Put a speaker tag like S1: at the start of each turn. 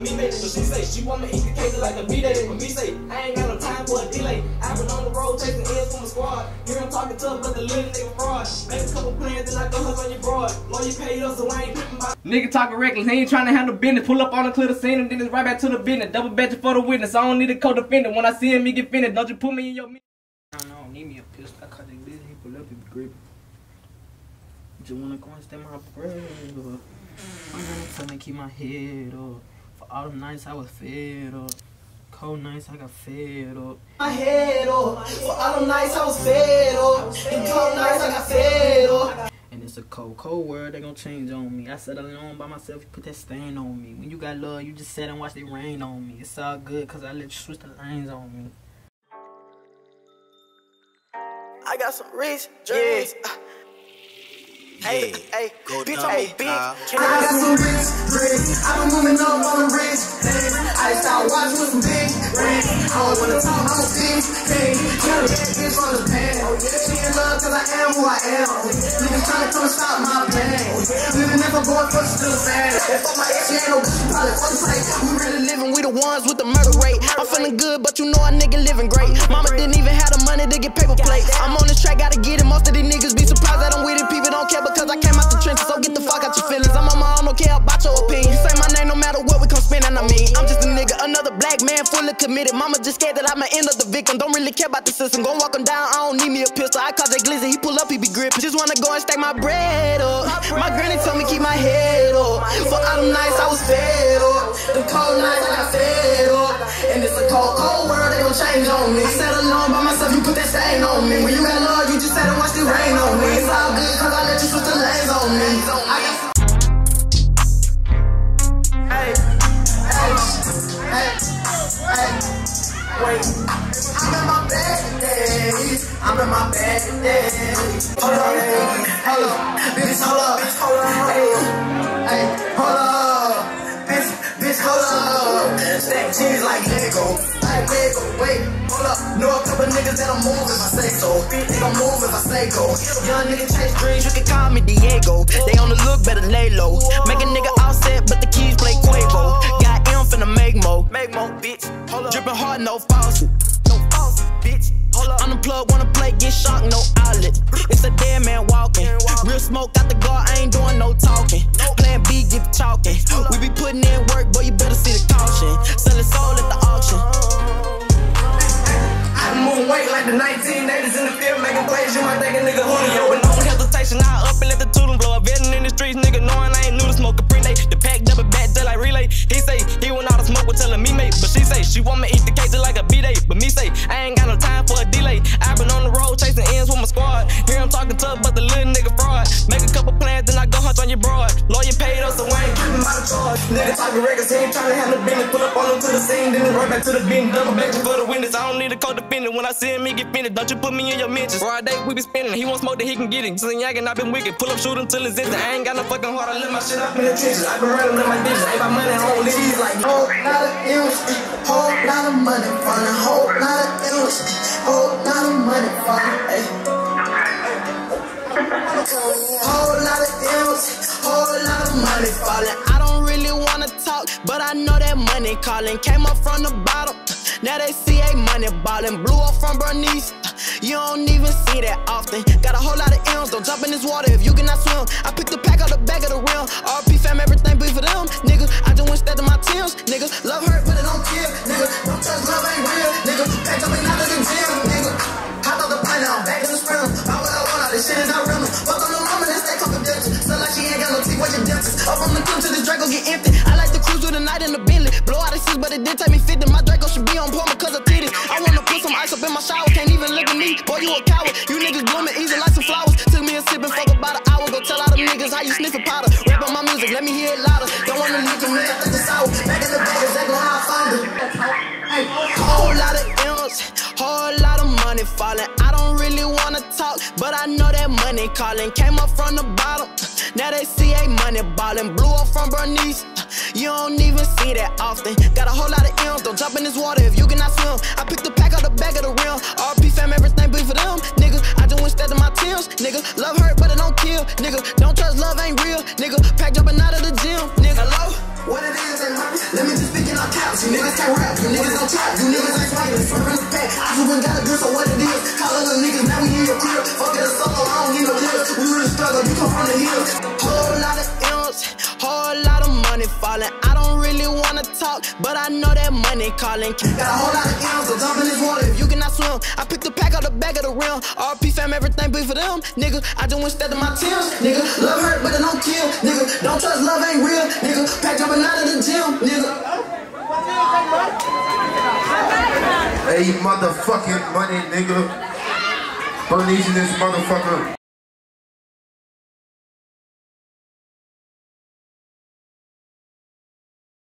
S1: Me make but she say she want me eat the cake like a B-Day. But me say, I ain't got no time for a delay. I've been on the road chasing ends from the squad. Here I'm talking tough, but the little nigga fraud. Make a couple plans, then I go hook on your broad. Lawyer paid us, so I ain't tripping by. Nigga talking reckless, he ain't trying to handle business. Pull up on the clear the scene and then it's right back to the business. Double badge for the witness. I don't need a co-defendant. When I see him, he get finished. Don't you put me in your.
S2: I don't need me a pistol. I caught that bitch. He pull up, he be gripping. Just wanna go and stay my bread up. I'm gonna tell me keep my head up. For all the nights I was fed up. Cold nights I got fed up.
S3: My head up. For all the nights I was fed up. And cold nights I got fed up.
S2: And it's a cold, cold world, they gon' change on me. I sat alone by myself, you put that stain on me. When you got love, you just sit and watch it rain on me. It's all good, cause I let you switch the lanes on me.
S3: I got some rich dreams. Uh, Hey, hey, bitch, I'm a bitch. I got some rich dreams. I've been moving up on the rich thing. I start watching with some big rings. I don't wanna talk, I'm a big thing. Got a bad bitch from the pan. Oh, she in love cause I am who I am. Oh, niggas tryna come and stop my plan. Oh, living if I'm going for still sad. And fuck my ex, she ain't no bitch, you probably fuck the plate.
S4: We really living, we the ones with the murder rate. I'm feeling good, but you know a nigga living great. Mama didn't even have the money to get paper plates. I'm on this track, gotta get it. Most of these niggas be surprised that I'm with it. People out your feelings. I'm on my own, don't care about your opinion. You say my name no matter what we come spending, I mean. I'm just a nigga, another black man fully committed. Mama just scared that I'm the end of the victim. Don't really care about the system. Gon' walk him down, I don't need me a pistol. I call that glizzy, he pull up, he be gripping. Just wanna go and stack my bread up. My granny told me keep my head up.
S3: For all them nights I was fed up. The cold nights I got fed up. And it's a cold, cold world, they gon' change on me. I sat alone by myself, you put that stain on me. When you got love, you just sat and watched it rain on me. It's all good, cause I let you switch the lanes on me. Hold up, bitch, hold up, hold up, hey, hold up, bitch, bitch, hold up. Stack cheese like Lego, like Lego. Wait, hold up. Know a couple niggas that'll move if I say so. They gon' move if I say go.
S4: Young nigga chase dreams, you can call me Diego. They on the look, better lay low. Make a nigga offset, but the keys play Quavo. Got M finna make mo.
S3: Make more, bitch. Hold up.
S4: Drippin' hard. No false, Unemplugged, wanna play, get shocked, no outlet. It's a dead man walking. Real smoke out the guard, I ain't doing no talking.
S1: Tough, but the little nigga fraud. Make a couple plans, then I go hunch on your broad. Lawyer paid us, so I ain't by the charge. Nigga talking records, he ain't trying to handle business. Pull up on him to the scene, then right back to the bin. Double back for the witness. I don't need a co-defendant. When I see him, he get finished. Don't you put me in your mentions. Broad day, we be spinning. He want smoke that he can get it. Since yagging, I been wicked. Pull up, shoot him till it's instant. I ain't got no fucking heart. I live my shit up in the trenches. I been running in my dishes. Ain't my money, I don't live these like
S3: whole lot of M's, whole lot of money falling, whole lot of M's, whole lot of money
S4: that calling. Came up from the bottom, now they see a money ballin'. Blew up from Bernice, you don't even see that often. Got a whole lot of M's, don't jump in this water if you cannot swim. I picked the pack out the back of the rim. RP fam, everything be for them, nigga. I just went step to my Tim's, nigga. Love her,
S3: But it don't kill, nigga. Trust love ain't real, nigga. Packed up and out of the gym, nigga. Hop out the pine now, back in the spring. Buy what I want, all this shit is not real. Up on the clip to the Draco get empty.
S4: I like to cruise with the night in the Bentley. Blow out the six, but it did take me 50. My Draco should be on point because of titties. I wanna put some ice up in my shower, can't even look at me. Boy, you a coward. You niggas blooming easy like some flowers. Took me a sip and fuck about an hour. Go tell all them niggas how you sniffing powder. Rap on my music, let me hear it louder. Don't wanna look at me, I think it's.
S3: Back in the back, exactly how I found it.
S4: Whole lot of M's, whole lot of money falling. I don't really wanna talk, but I know that money calling. Came up from the bottom, now they see a money ballin'. Blew up from Bernice, you don't even see that often. Got a whole lot of M's, don't jump in this water if you cannot swim. I picked the pack out the back of the rim. RP fam, everything be for them, nigga. I just step to my Tim's, nigga. Love hurt, but it don't kill, nigga. Don't trust love ain't real, nigga. Pack jumping out of the gym, nigga.
S3: hello? What it is, and let me just
S4: couch. You niggas can't rap, you niggas don't trap, you niggas ain't. Swerving the pack, I just went got a grip, so what it is. Call other niggas, now we in your crib. Fuck it, money falling. I don't really wanna talk, but I know that money calling. Got a whole lot of M's, so jump in this water if you cannot swim. I picked the pack out the back of the rim. RP fam, everything be for them, nigga. I just went step to my Tim's, nigga. Love hurt, but it don't kill, nigga. Don't trust love ain't real, nigga. Pack jumping out of the gym, nigga.
S5: Hey, motherfucking money, nigga. Bernese this motherfucker.